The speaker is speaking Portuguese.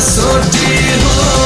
professor de.